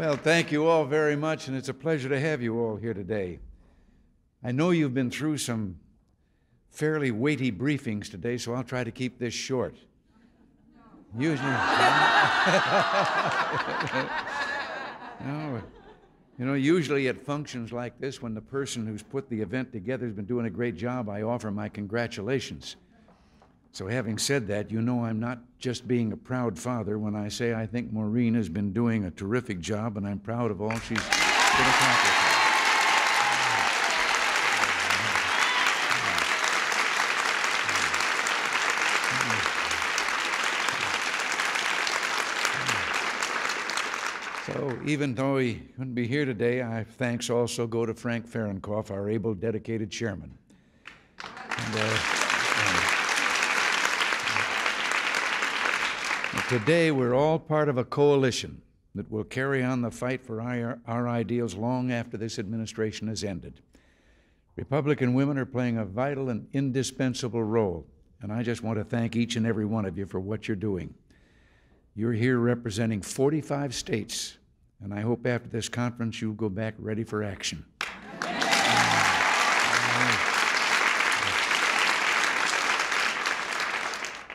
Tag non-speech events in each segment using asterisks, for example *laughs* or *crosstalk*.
Well, thank you all very much, and it's a pleasure to have you all here today. I know you've been through some fairly weighty briefings today, so I'll try to keep this short. Usually, *laughs* no, you know, usually at functions like this, when the person who's put the event together has been doing a great job, I offer my congratulations. So, having said that, you know I'm not just being a proud father when I say I think Maureen has been doing a terrific job, and I'm proud of all she's been accomplishing. So even though he couldn't be here today, our thanks also go to Frank Fahrenkopf, our able, dedicated chairman. And, uh, today, we're all part of a coalition that will carry on the fight for our, our ideals long after this administration has ended. Republican women are playing a vital and indispensable role, and I just want to thank each and every one of you for what you're doing. You're here representing 45 states, and I hope after this conference you'll go back ready for action.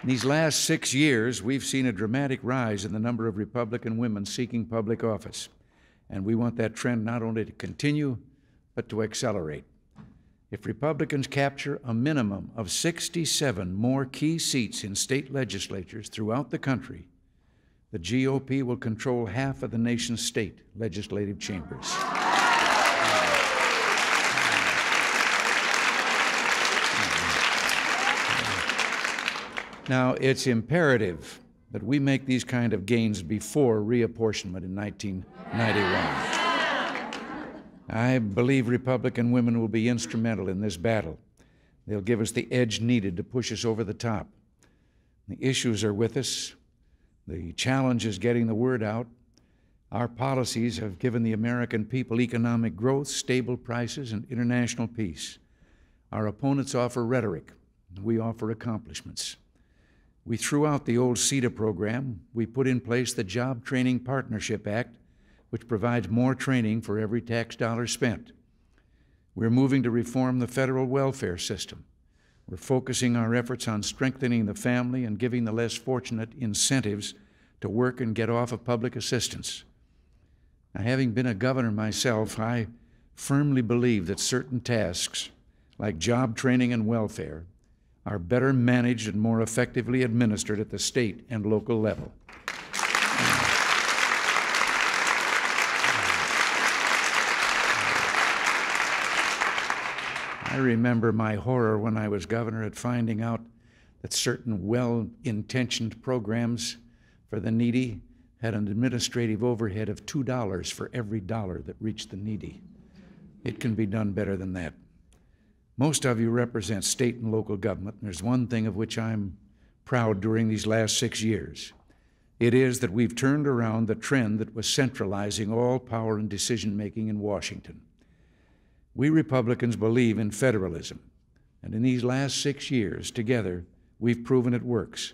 In these last six years, we've seen a dramatic rise in the number of Republican women seeking public office, and we want that trend not only to continue, but to accelerate. If Republicans capture a minimum of 67 more key seats in state legislatures throughout the country, the GOP will control half of the nation's state legislative chambers. Now, it's imperative that we make these kind of gains before reapportionment in 1991. I believe Republican women will be instrumental in this battle. They'll give us the edge needed to push us over the top. The issues are with us. The challenge is getting the word out. Our policies have given the American people economic growth, stable prices, and international peace. Our opponents offer rhetoric. We offer accomplishments. We threw out the old CETA program. We put in place the Job Training Partnership Act, which provides more training for every tax dollar spent. We're moving to reform the federal welfare system. We're focusing our efforts on strengthening the family and giving the less fortunate incentives to work and get off of public assistance. Now, having been a governor myself, I firmly believe that certain tasks, like job training and welfare, are better managed and more effectively administered at the state and local level. I remember my horror when I was governor at finding out that certain well intentioned programs for the needy had an administrative overhead of $2 for every dollar that reached the needy. It can be done better than that. Most of you represent state and local government, there's one thing of which I'm proud during these last six years. It is that we've turned around the trend that was centralizing all power and decision making in Washington. We Republicans believe in federalism, and in these last six years, together, we've proven it works.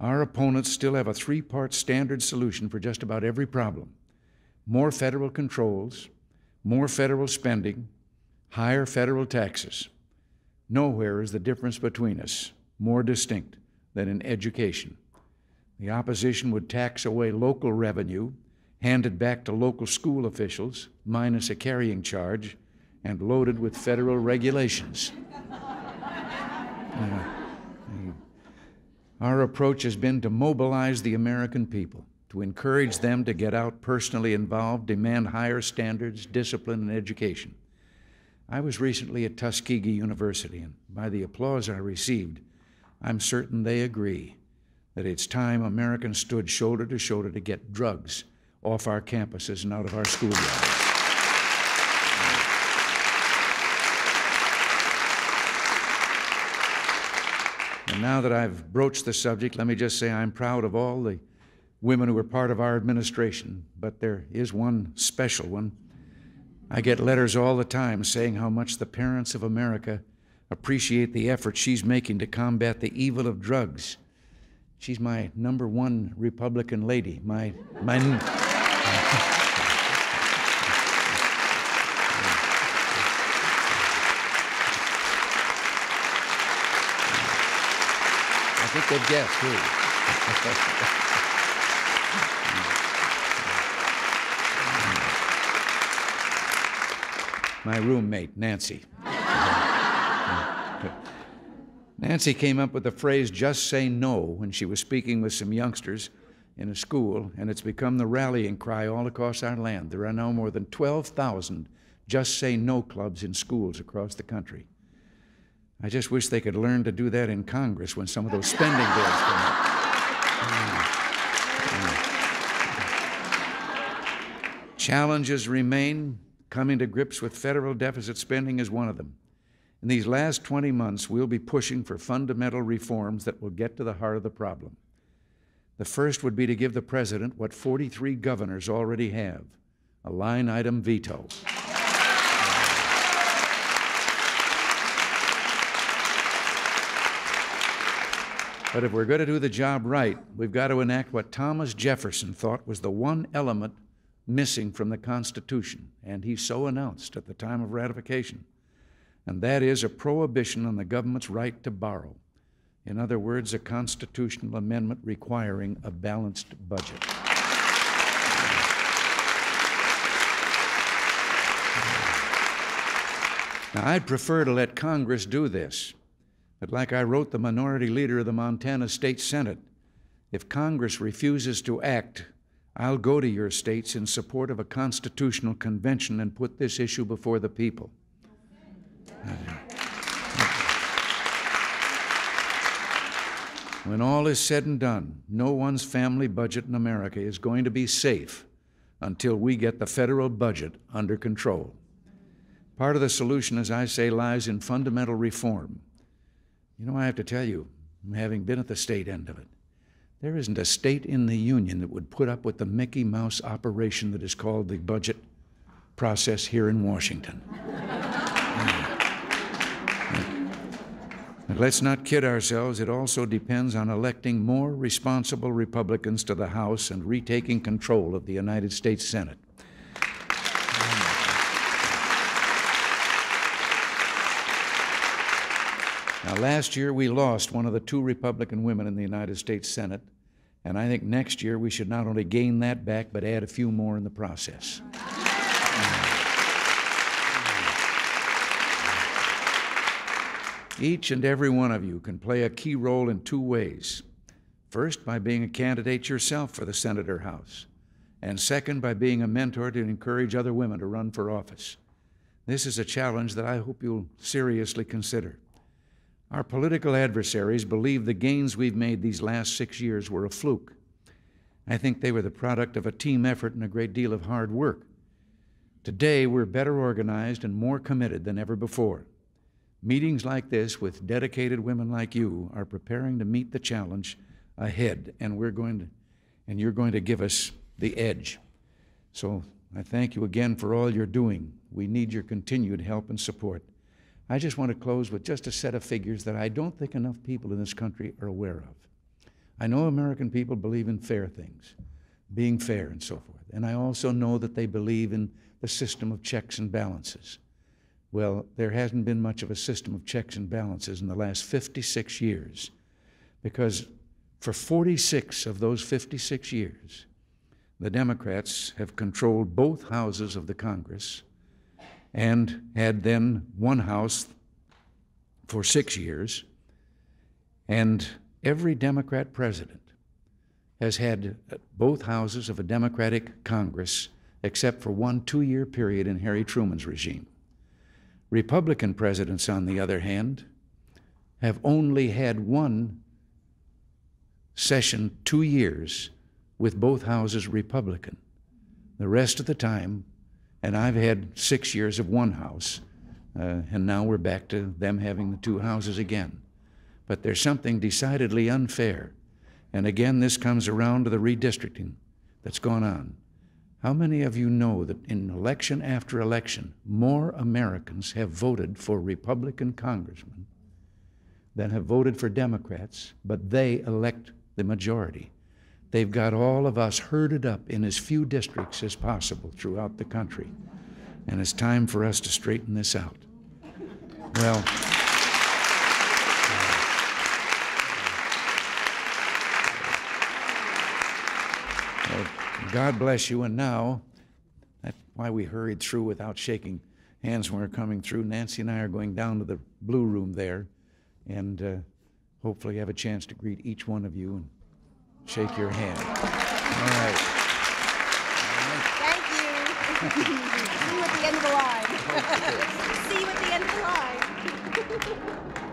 Our opponents still have a three part standard solution for just about every problem more federal controls, more federal spending, higher federal taxes. Nowhere is the difference between us more distinct than in education. The opposition would tax away local revenue, hand it back to local school officials, minus a carrying charge, and loaded with federal regulations. Uh, our approach has been to mobilize the American people, to encourage them to get out personally involved, demand higher standards, discipline, and education. I was recently at Tuskegee University, and by the applause I received, I'm certain they agree that it's time Americans stood shoulder to shoulder to get drugs off our campuses and out of our schoolyards. And now that I've broached the subject, let me just say I'm proud of all the women who are part of our administration, but there is one special one. I get letters all the time saying how much the parents of America appreciate the effort she's making to combat the evil of drugs. She's my number one Republican lady. My, my. I think they've guessed too. *laughs* my roommate, Nancy. *laughs* Nancy came up with the phrase, just say no, when she was speaking with some youngsters in a school, and it's become the rallying cry all across our land. There are now more than 12,000 just say no clubs in schools across the country. I just wish they could learn to do that in Congress when some of those spending bills come up. *laughs* Challenges remain. Coming to grips with federal deficit spending is one of them. In these last 20 months, we'll be pushing for fundamental reforms that will get to the heart of the problem. The first would be to give the President what 43 governors already have a line item veto. But if we're going to do the job right, we've got to enact what Thomas Jefferson thought was the one element missing from the Constitution, and he so announced at the time of ratification and that is a prohibition on the government's right to borrow. In other words, a constitutional amendment requiring a balanced budget. Now, I'd prefer to let Congress do this, but like I wrote the minority leader of the Montana State Senate, if Congress refuses to act, I'll go to your states in support of a constitutional convention and put this issue before the people. When all is said and done, no one's family budget in America is going to be safe until we get the federal budget under control. Part of the solution, as I say, lies in fundamental reform. You know, I have to tell you, having been at the state end of it, there isn't a state in the Union that would put up with the Mickey Mouse operation that is called the budget process here in Washington. Let's not kid ourselves. It also depends on electing more responsible Republicans to the House and retaking control of the United States Senate. Now, last year we lost one of the two Republican women in the United States Senate, and I think next year we should not only gain that back, but add a few more in the process. Each and every one of you can play a key role in two ways. First, by being a candidate yourself for the Senate or House, and second, by being a mentor to encourage other women to run for office. This is a challenge that I hope you'll seriously consider. Our political adversaries believe the gains we've made these last six years were a fluke. I think they were the product of a team effort and a great deal of hard work. Today, we're better organized and more committed than ever before. Meetings like this with dedicated women like you are preparing to meet the challenge ahead, and we're going to, and you're going to give us the edge. So I thank you again for all you're doing. We need your continued help and support. I just want to close with just a set of figures that I don't think enough people in this country are aware of. I know American people believe in fair things, being fair and so forth. And I also know that they believe in the system of checks and balances. Well, there hasn't been much of a system of checks and balances in the last 56 years because for 46 of those 56 years, the Democrats have controlled both houses of the Congress and had then one house for six years. And every Democrat president has had both houses of a Democratic Congress except for one two year period in Harry Truman's regime. Republican presidents, on the other hand, have only had one session, two years, with both houses Republican. The rest of the time, and I've had six years of one house, uh, and now we're back to them having the two houses again. But there's something decidedly unfair. And again, this comes around to the redistricting that's gone on. How many of you know that in election after election, more Americans have voted for Republican congressmen than have voted for Democrats, but they elect the majority? They've got all of us herded up in as few districts as possible throughout the country. And it's time for us to straighten this out. Well, God bless you. And now, that's why we hurried through without shaking hands when we are coming through. Nancy and I are going down to the blue room there and uh, hopefully have a chance to greet each one of you and shake your hand. All right. Thank you. *laughs* See you at the end of the line. *laughs* See you at the end of the line. *laughs*